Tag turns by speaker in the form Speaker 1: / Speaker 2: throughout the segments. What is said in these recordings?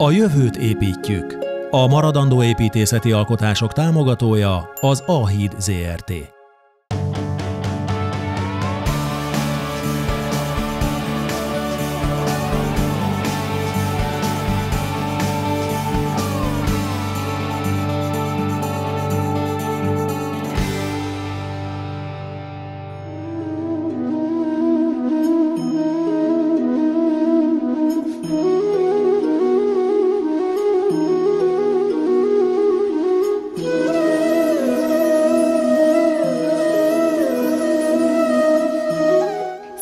Speaker 1: A jövőt építjük. A maradandó építészeti alkotások támogatója az Ahíd ZRT.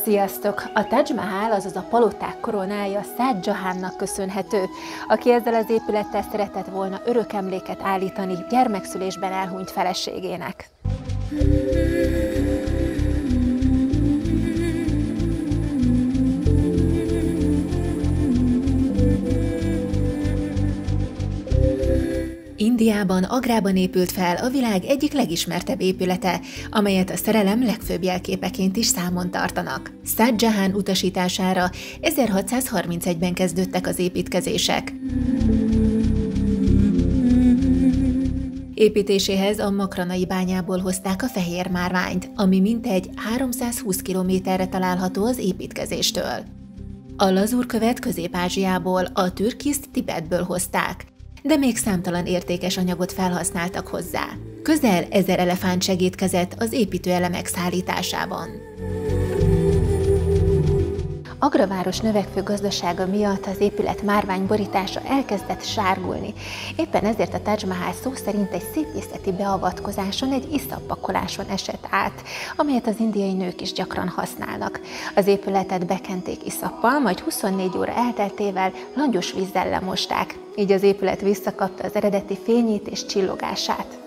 Speaker 2: Sziasztok! A Taj Mahal, azaz a paloták koronája Szád Jahánnak köszönhető, aki ezzel az épülettel szeretett volna örök emléket állítani gyermekszülésben elhunyt feleségének. Indiában, Agrában épült fel a világ egyik legismertebb épülete, amelyet a szerelem legfőbb jelképeként is számon tartanak. Sad Jahan utasítására 1631-ben kezdődtek az építkezések. Építéséhez a makranai bányából hozták a fehér márványt, ami mintegy 320 kilométerre található az építkezéstől. A lazúrkövet Közép-Ázsiából, a türkiszt Tibetből hozták, de még számtalan értékes anyagot felhasználtak hozzá. Közel ezer elefánt segítkezett az építőelemek szállításában. Agraváros növekvő gazdasága miatt az épület márvány borítása elkezdett sárgulni. Éppen ezért a Taj Mahal szó szerint egy szépészeti beavatkozáson, egy iszappakoláson esett át, amelyet az indiai nők is gyakran használnak. Az épületet bekenték iszappal, majd 24 óra elteltével langyos vízzel lemosták. Így az épület visszakapta az eredeti fényét és csillogását.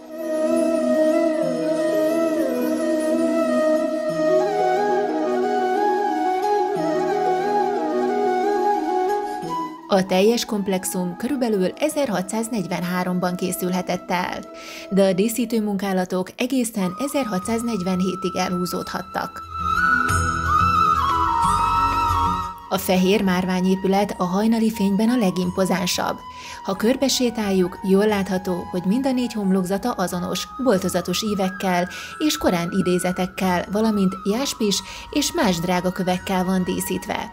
Speaker 2: A teljes komplexum körülbelül 1643-ban készülhetett el, de a díszítő munkálatok egészen 1647-ig elhúzódhattak. A fehér márványépület a hajnali fényben a legimpozánsabb. Ha körbesétáljuk, jól látható, hogy mind a négy homlokzata azonos, boltozatos ívekkel és korán idézetekkel, valamint jáspis és más drága kövekkel van díszítve.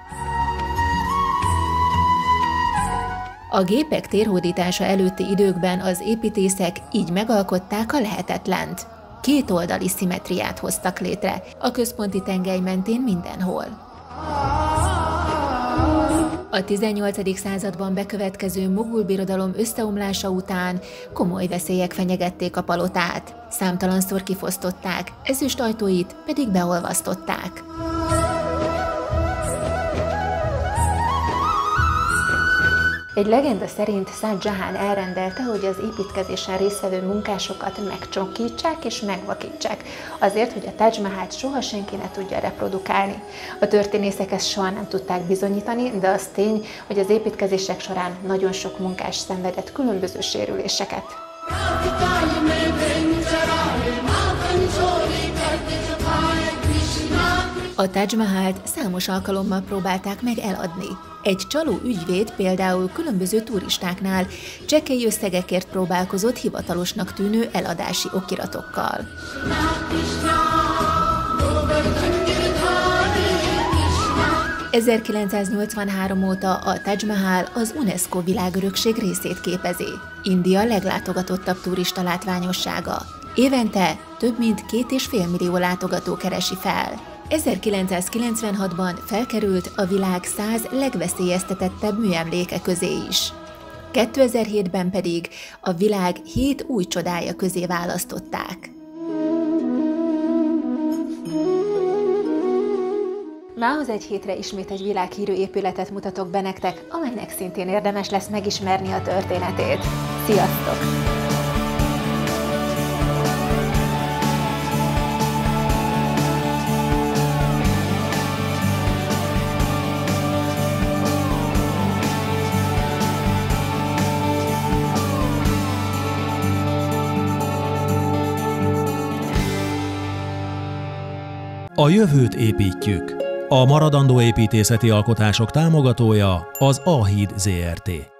Speaker 2: A gépek térhódítása előtti időkben az építészek így megalkották a lehetetlent. Két oldali szimetriát hoztak létre, a központi tengely mentén mindenhol. A 18. században bekövetkező mogul birodalom összeomlása után komoly veszélyek fenyegették a palotát. Számtalanszor kifosztották, ezüst ajtóit pedig beolvasztották. Egy legenda szerint Szent Jahan elrendelte, hogy az építkezésen résztvevő munkásokat megcsonkítsák és megvakítsák, azért, hogy a Taj Mahalt soha senki ne tudja reprodukálni. A történészek ezt soha nem tudták bizonyítani, de az tény, hogy az építkezések során nagyon sok munkás szenvedett különböző sérüléseket. A Taj Mahalt számos alkalommal próbálták meg eladni. Egy csaló ügyvéd például különböző turistáknál csekély összegekért próbálkozott hivatalosnak tűnő eladási okiratokkal. 1983 óta a Taj Mahal az UNESCO világörökség részét képezi. India leglátogatottabb turista látványossága. Évente több mint két és fél millió látogató keresi fel. 1996-ban felkerült a világ 100 legveszélyeztetettebb műemléke közé is. 2007-ben pedig a világ 7 új csodája közé választották. Mához egy hétre ismét egy világhírű épületet mutatok be nektek, amelynek szintén érdemes lesz megismerni a történetét. Sziasztok!
Speaker 1: A jövőt építjük. A maradandó építészeti alkotások támogatója az Ahíd ZRT.